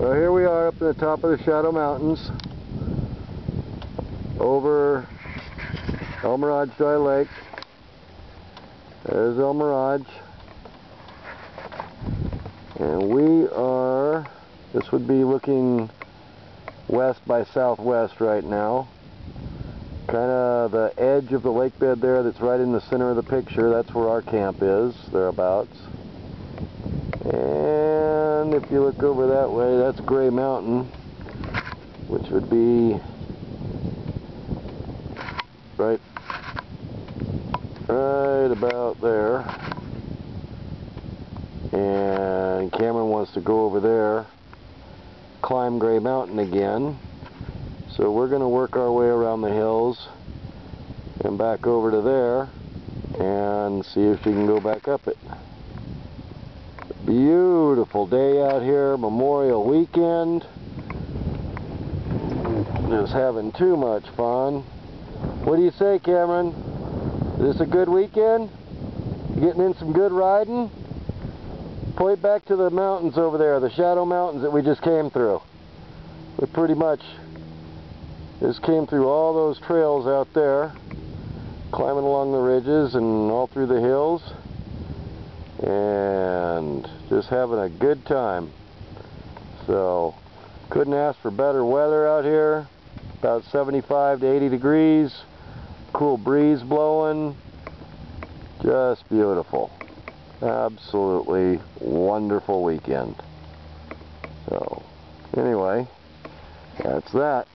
Well, here we are up at the top of the Shadow Mountains over El Mirage Dry Lake. There's El Mirage. And we are, this would be looking west by southwest right now. Kind of the edge of the lake bed there that's right in the center of the picture. That's where our camp is, thereabouts. And if you look over that way, that's Gray Mountain, which would be right, right about there. And Cameron wants to go over there, climb Gray Mountain again. So we're going to work our way around the hills and back over to there and see if she can go back up it. Beautiful day out here, Memorial Weekend. Just having too much fun. What do you say, Cameron? Is this a good weekend? You getting in some good riding? Point back to the mountains over there, the Shadow Mountains that we just came through. We pretty much just came through all those trails out there, climbing along the ridges and all through the hills and just having a good time. So, couldn't ask for better weather out here. About 75 to 80 degrees, cool breeze blowing, just beautiful. Absolutely wonderful weekend. So, anyway, that's that.